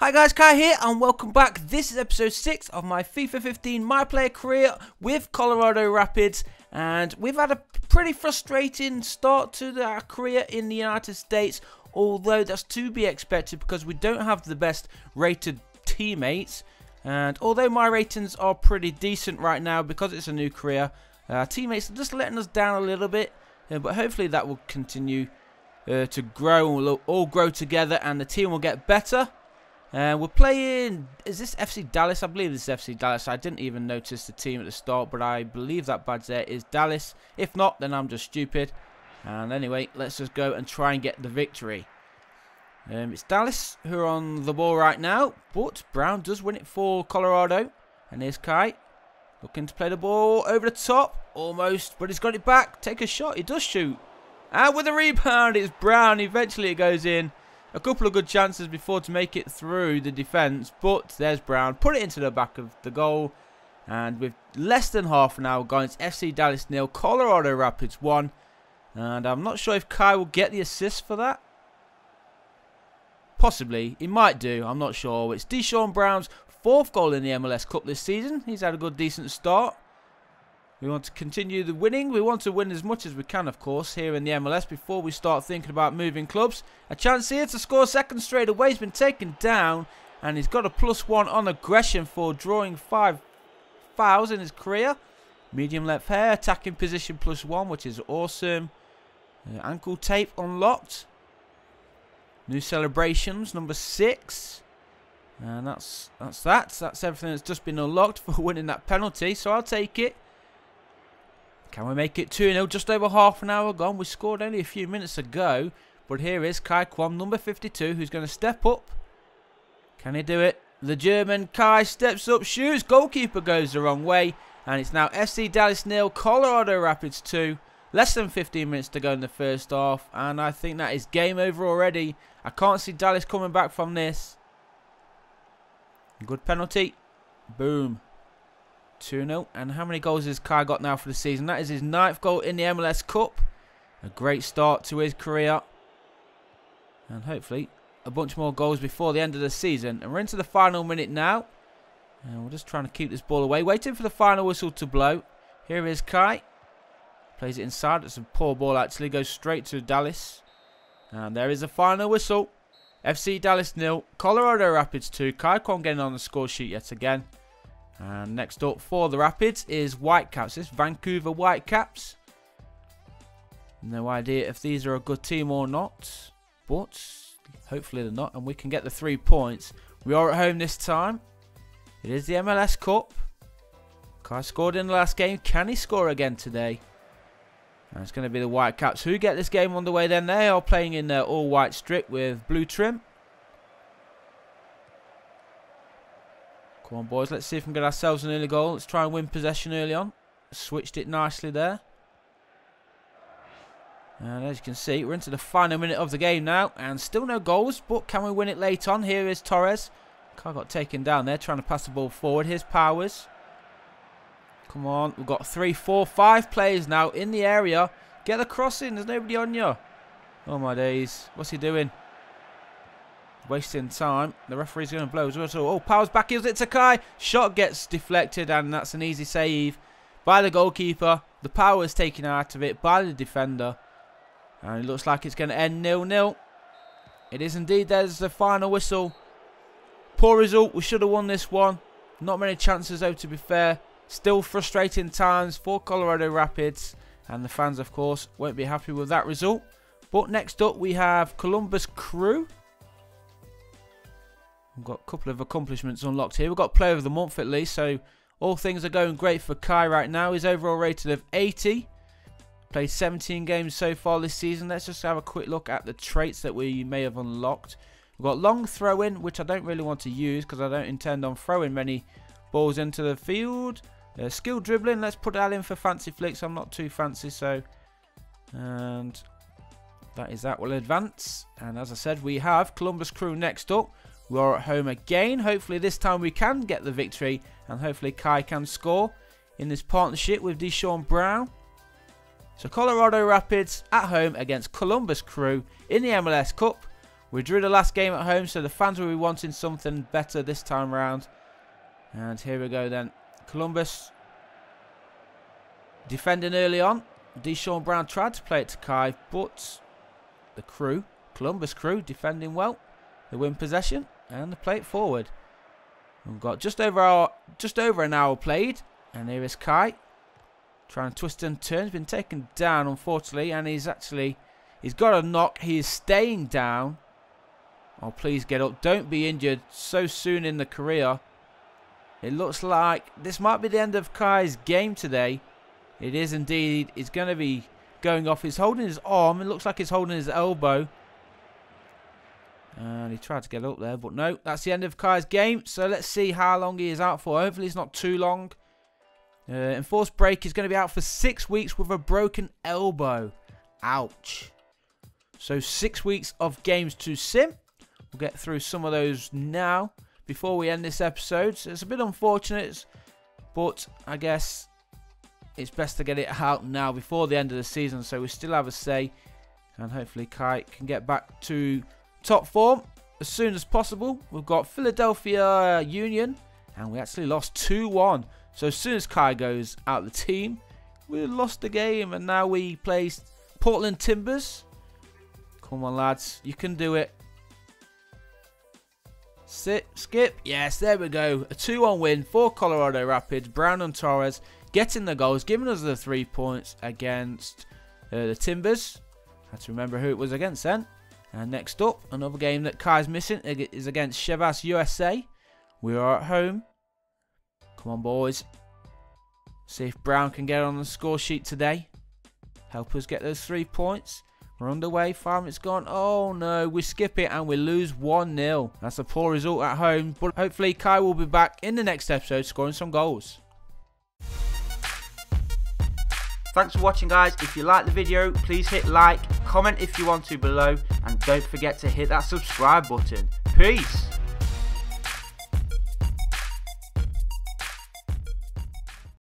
Hi guys, Kai here and welcome back. This is episode 6 of my FIFA 15 My Player career with Colorado Rapids and we've had a pretty frustrating start to our career in the United States although that's to be expected because we don't have the best rated teammates and although my ratings are pretty decent right now because it's a new career our teammates are just letting us down a little bit uh, but hopefully that will continue uh, to grow and we'll all grow together and the team will get better uh, we're playing, is this FC Dallas? I believe this is FC Dallas. I didn't even notice the team at the start, but I believe that badge there is Dallas. If not, then I'm just stupid. And anyway, let's just go and try and get the victory. Um, it's Dallas who are on the ball right now, but Brown does win it for Colorado. And here's Kai, looking to play the ball over the top, almost, but he's got it back. Take a shot, he does shoot. And with a rebound, it's Brown. Eventually it goes in a couple of good chances before to make it through the defence. But there's Brown. Put it into the back of the goal. And with less than half an hour gone, it's FC Dallas nil, Colorado Rapids 1. And I'm not sure if Kai will get the assist for that. Possibly. He might do. I'm not sure. It's Deshorn Brown's fourth goal in the MLS Cup this season. He's had a good, decent start. We want to continue the winning. We want to win as much as we can, of course, here in the MLS before we start thinking about moving clubs. A chance here to score second straight away. He's been taken down, and he's got a plus one on aggression for drawing five fouls in his career. Medium left hair, attacking position plus one, which is awesome. Uh, ankle tape unlocked. New celebrations, number six. And that's that's that. That's everything that's just been unlocked for winning that penalty. So I'll take it. Can we make it 2-0? Just over half an hour gone. We scored only a few minutes ago. But here is Kaiqom, number 52, who's going to step up. Can he do it? The German Kai steps up, shoots. Goalkeeper goes the wrong way. And it's now FC Dallas nil, Colorado Rapids 2. Less than 15 minutes to go in the first half. And I think that is game over already. I can't see Dallas coming back from this. Good penalty. Boom. 2-0. And how many goals has Kai got now for the season? That is his ninth goal in the MLS Cup. A great start to his career. And hopefully a bunch more goals before the end of the season. And we're into the final minute now. And we're just trying to keep this ball away. Waiting for the final whistle to blow. Here is Kai. Plays it inside. It's a poor ball actually. Goes straight to Dallas. And there is a final whistle. FC Dallas nil. Colorado Rapids 2. Kaiqom getting on the score sheet yet again. And next up for the Rapids is Whitecaps. This Vancouver Whitecaps. No idea if these are a good team or not. But hopefully they're not. And we can get the three points. We are at home this time. It is the MLS Cup. Kai scored in the last game. Can he score again today? And it's going to be the Whitecaps who get this game on the way. then. They are playing in their all-white strip with blue trim. Come on, boys. Let's see if we can get ourselves an early goal. Let's try and win possession early on. Switched it nicely there. And as you can see, we're into the final minute of the game now. And still no goals, but can we win it late on? Here is Torres. Car got taken down there, trying to pass the ball forward. Here's Powers. Come on. We've got three, four, five players now in the area. Get the crossing. There's nobody on you. Oh, my days. What's he doing? Wasting time. The referee's going to blow well. So, oh, Powers back heels it to Kai. Shot gets deflected and that's an easy save by the goalkeeper. The power is taken out of it by the defender. And it looks like it's going to end nil-nil. It is indeed. There's the final whistle. Poor result. We should have won this one. Not many chances though, to be fair. Still frustrating times for Colorado Rapids. And the fans, of course, won't be happy with that result. But next up, we have Columbus Crew. We've got a couple of accomplishments unlocked here. We've got Player of the Month at least, so all things are going great for Kai right now. His overall rating of 80. Played 17 games so far this season. Let's just have a quick look at the traits that we may have unlocked. We've got long throw-in, which I don't really want to use because I don't intend on throwing many balls into the field. Uh, skill dribbling, let's put that in for fancy flicks. I'm not too fancy, so... And that is that. We'll advance. And as I said, we have Columbus Crew next up. We are at home again. Hopefully this time we can get the victory and hopefully Kai can score in this partnership with Deshorn Brown. So Colorado Rapids at home against Columbus Crew in the MLS Cup. We drew the last game at home, so the fans will be wanting something better this time around. And here we go then. Columbus defending early on. Deshorn Brown tried to play it to Kai, but the crew, Columbus crew, defending well. They win possession and play it forward. We've got just over our just over an hour played, and here is Kai trying to twist and turn. He's been taken down, unfortunately, and he's actually he's got a knock. He is staying down. Oh, please get up! Don't be injured so soon in the career. It looks like this might be the end of Kai's game today. It is indeed. He's going to be going off. He's holding his arm. It looks like he's holding his elbow. And he tried to get up there, but no. That's the end of Kai's game. So let's see how long he is out for. Hopefully it's not too long. Uh, enforced break is going to be out for six weeks with a broken elbow. Ouch. So six weeks of games to sim. We'll get through some of those now before we end this episode. So it's a bit unfortunate, but I guess it's best to get it out now before the end of the season so we still have a say. And hopefully Kai can get back to top form as soon as possible. We've got Philadelphia Union, and we actually lost 2-1. So as soon as Kai goes out the team, we lost the game, and now we play Portland Timbers. Come on, lads, you can do it. Sit, skip, yes, there we go. A 2-1 win for Colorado Rapids. Brown and Torres getting the goals, giving us the three points against uh, the Timbers. Had to remember who it was against then. And next up, another game that Kai's missing is against Chivas USA. We are at home. Come on, boys. See if Brown can get on the score sheet today. Help us get those three points. We're underway. Five minutes gone. Oh no, we skip it and we lose 1-0. That's a poor result at home. But hopefully Kai will be back in the next episode scoring some goals. Thanks for watching guys. If you like the video, please hit like, comment if you want to below, and don't forget to hit that subscribe button. Peace!